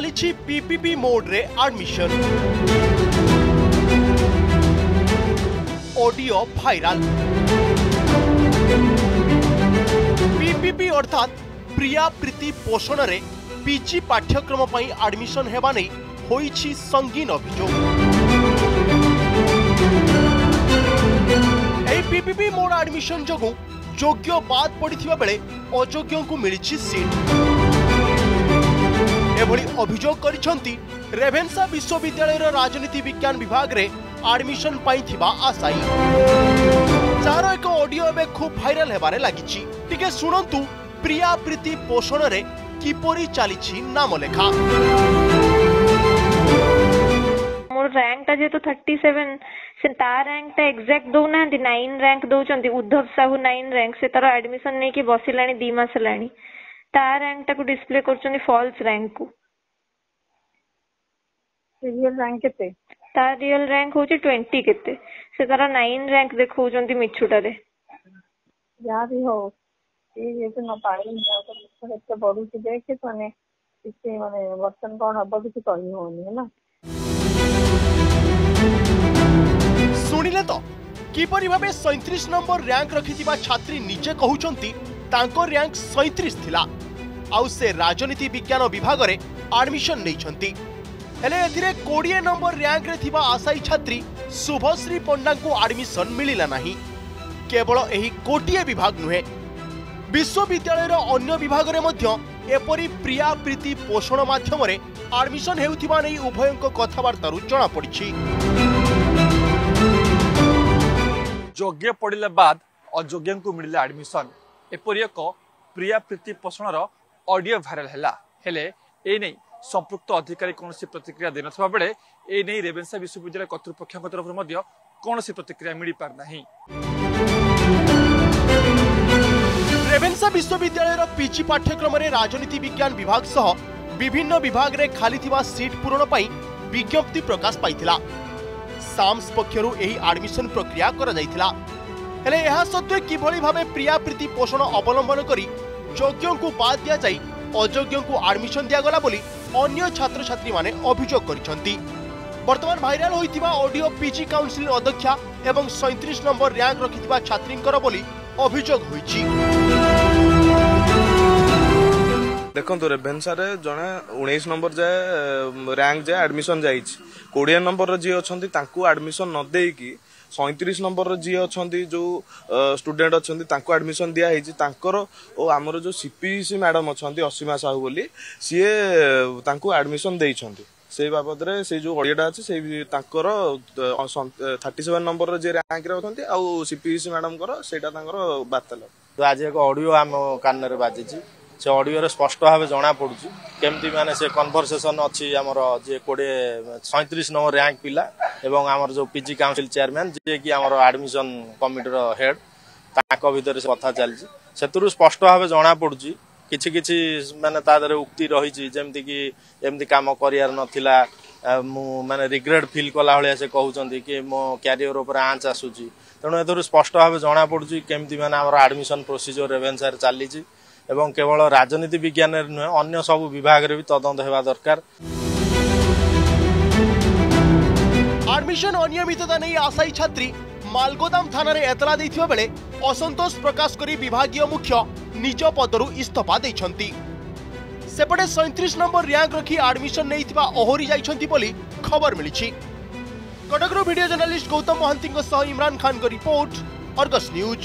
चली PPP mode रे admission audio viral PPP अर्थात प्रिया प्रीति पोषण रे पिजि पाठ्यक्रम आडमिशन होवा नहीं हो संगीन अभोग पीपीपी मोड आडमिशन जो योग्य बाद पड़ता बेले अजोग्य मिली सीट এভাবে অভিযোগ করেছেন রেভেনসা বিশ্ববিদ্যালয়ের রাজনীতি বিজ্ঞান বিভাগে আডমিশন পাই আশায়ী তার এক অডিও এবে খুব ভাইরাল হবার লাগিছি টিকে শুণন্তু প্রিয়া প্রীতি পোষণের কিপরি চালিছি নামলেখা মোর র্যাঙ্কটা যেহেতু থার্টি সেভেন ସେ ତା ର୍ୟାଙ୍କଟା ଏକ୍ଜାକ୍ଟ ଦଉନାହାନ୍ତି নাইন র্যাঙ্ক ଦଉଛନ୍ତି উদ্ধব সাহু নাইন র্যাঙ্ক সে তার আডমিশন ନେଇକି ବସିଲାଣି দুই মাস ହେଲାଣି ତା rank ଟାକୁ display କରୁଛନ୍ତି false rank କୁ real rank କେତେ ତା real rank ହଉଛି twenty କେତେ ସେ ତାର nine rank ଦେଖଉଛନ୍ତି ମିଛୁଟାରେ ଯାହା ବି ହଉ ସିଏ ଯେହେତୁ ନ ପାରିଲେ ଏତେ ବଢୁଛି ଦେଖେ ମାନେ କିଛି ମାନେ ବର୍ତ୍ତମାନ କଣ ହବ କିଛି କହି ହଉନି ହେଲା ଶୁଣିଲେ ତ କିପରି ଭାବେ ସଇଁତିରିଶ ନମ୍ବର ରାଙ୍କ ରଖିଥିବା ଛାତ୍ରୀ ନିଜେ କହୁଛନ୍ତି ତାଙ୍କ ର୍ୟାଙ୍କ ସଇଁତିରିଶ ଥିଲା ଆଉ ସେ ରାଜନୀତି ବିଜ୍ଞାନ ବିଭାଗରେ ଆଡମିସନ୍ ନେଇଛନ୍ତି ହେଲେ ଏଥିରେ କୋଡ଼ିଏ ନମ୍ବର ର୍ୟାଙ୍କରେ ଥିବା ଆଶାୟୀ ଛାତ୍ରୀ ଶୁଭଶ୍ରୀ ପଣ୍ଡାଙ୍କୁ ଆଡମିସନ୍ ମିଳିଲା ନାହିଁ କେବଳ ଏହି ଗୋଟିଏ ବିଭାଗ ନୁହେଁ ବିଶ୍ୱବିଦ୍ୟାଳୟର ଅନ୍ୟ ବିଭାଗରେ ମଧ୍ୟ ଏପରି ପ୍ରିୟା ପ୍ରୀତି ପୋଷଣ ମାଧ୍ୟମରେ ଆଡମିସନ୍ ହେଉଥିବା ନେଇ ଉଭୟଙ୍କ କଥାବାର୍ତ୍ତାରୁ ଜଣାପଡ଼ିଛି ଯୋଗ୍ୟ ପଡ଼ିଲେ ବାଦ୍ ଅଯୋଗ୍ୟଙ୍କୁ ମିଳିଲା ଆଡମିସନ୍ এপরীয়ক প্রিয়া তৃপ্তি পোষণৰ অডিয়ো ভাইৰাল হলা হেলে এনি সম্প্ৰুত ಅಧಿಕಾರಿ কোন সে প্ৰতিক্ৰিয়া দিনছ পাবলে এনি ৰেভেনছা বিশ্ববিদ্যালয়ৰ কAttrপক্ষৰ তৰফৰ মদ্য কোন সে প্ৰতিক্ৰিয়া মিঢ়ি পৰ নাহি ৰেভেনছা বিশ্ববিদ্যালয়ৰ পিজি পাঠ্যক্ৰমৰ ৰাজনীতি বিজ্ঞান বিভাগ সহ বিভিন্ন বিভাগৰে খালি থিবা সিট পূৰণৰ পাই বিজ্ঞাপন প্ৰকাশ পাইছিল সামছ পক্ষৰ এই এডমিছন প্ৰক্ৰিয়া কৰা হৈছিল ହେଲେ ଏହା ସତ୍ତ୍ୱେ କିଭଳି ଭାବେ ପ୍ରିୟାପ୍ରୀତି ପୋଷଣ ଅବଲମ୍ବନ କରି ଯୋଗ୍ୟଙ୍କୁ ବାଦ୍ ଦିଆଯାଇ ଅଯୋଗ୍ୟଙ୍କୁ ଆଡମିସନ ଦିଆଗଲା ବୋଲି ଅନ୍ୟ ଛାତ୍ରଛାତ୍ରୀମାନେ ଅଭିଯୋଗ କରିଛନ୍ତି ବର୍ତ୍ତମାନ ଭାଇରାଲ ହୋଇଥିବା ଅଡିଓ ପିଜି କାଉନସିଲ ଅଧ୍ୟକ୍ଷା ଏବଂ ସଇଁତିରିଶ ନମ୍ବର ର୍ୟାଙ୍କ ରଖିଥିବା ଛାତ୍ରୀଙ୍କର ବୋଲି ଅଭିଯୋଗ ହୋଇଛି ଦେଖନ୍ତୁ ରେଭେନ୍ସାରେ ଜଣେ ଉଣେଇଶ ନମ୍ବର ଯାଏ ର୍ୟାଙ୍କ ଯାଏ ଆଡମିସନ ଯାଇଛି କୋଡ଼ିଏ ନମ୍ବରର ଯିଏ ଅଛନ୍ତି ତାଙ୍କୁ ଆଡମିସନ ନ ଦେଇକି ସଇଁତିରିଶ ନମ୍ବରର ଯିଏ ଅଛନ୍ତି ଯୋଉ ଷ୍ଟୁଡେଣ୍ଟ ଅଛନ୍ତି ତାଙ୍କୁ ଆଡମିସନ୍ ଦିଆହେଇଛି ତାଙ୍କର ଓ ଆମର ଯୋଉ ସିପିସି ମ୍ୟାଡ଼ାମ୍ e ଅଛନ୍ତି ଅସୀମା ସାହୁ ବୋଲି ସିଏ ତାଙ୍କୁ ଆଡମିସନ୍ ଦେଇଛନ୍ତି ସେଇ ବାବଦରେ ସେଇ ଯୋଉ ଓଡ଼ିଆଟା ଅଛି ସେଇ ତାଙ୍କର ଥାର୍ଟି ସେଭେନ୍ ନମ୍ବରର ଯିଏ ରାଙ୍କରେ ଅଛନ୍ତି ଆଉ ସିପିସି ମ୍ୟାଡ଼ାମ୍ଙ୍କର e ସେଇଟା ତାଙ୍କର ତ ଆଜି ଏକ ଅଡିଓ ଆମ କାନରେ ବାଜିଛି ସେ ଅଡ଼ିଓରେ ସ୍ପଷ୍ଟ ଭାବେ ଜଣାପଡ଼ୁଛି କେମିତି ମାନେ ସେ କନଭରସେସନ୍ ଅଛି ଆମର ଯିଏ କୋଡ଼ିଏ ସଇଁତିରିଶ ନମ୍ବର ର୍ୟାଙ୍କ ପିଲା ଏବଂ ଆମର ଯେଉଁ ପିଜି କାଉନସିଲ୍ ଚେୟାରମ୍ୟାନ୍ ଯିଏକି ଆମର ଆଡ଼ମିସନ୍ କମିଟିର ହେଡ୍ ତାଙ୍କ ଭିତରେ ସେ କଥା ଚାଲିଛି ସେଥିରୁ ସ୍ପଷ୍ଟ ଭାବେ ଜଣାପଡ଼ୁଛି କିଛି କିଛି ମାନେ ତା ଦେହରେ ଉକ୍ତି ରହିଛି ଯେମିତିକି ଏମିତି କାମ କରିବାର ନଥିଲା ମୁଁ ମାନେ ରିଗ୍ରେଟ୍ ଫିଲ୍ କଲା ଭଳିଆ ସେ କହୁଛନ୍ତି କି ମୋ କ୍ୟାରିୟର ଉପରେ ଆଞ୍ଚ ଆସୁଛି ତେଣୁ ଏଥିରୁ ସ୍ପଷ୍ଟ ଭାବେ ଜଣାପଡ଼ୁଛି କେମିତି ମାନେ ଆମର ଆଡ଼ମିସନ୍ ପ୍ରୋସିଜିଓର ରେଭେନ୍ସାରେ ଚାଲିଛି এবং কেবল রাজনীতি বিজ্ঞানের নুহে অন্য সব বিভাগের বি তদন্ত হওয়া দরকার আডমিশন অনিয়মিততা নেই আশাই ছাত্রী মালগোদাম থানার এতলা দিয়ে বেড়ে অসন্তোষ প্রকাশ করে বিভাগীয় মুখ্য নিজ পদর ইস্তফা দিয়েছেন সেপটে সৈত্রিশ নম্বর র্যাঙ্ক রক্ষি আডমিশন নেই অহরি যাই বলে খবর মিছে কটকর video journalist Gautam Mohanty Imran Khan report Argus news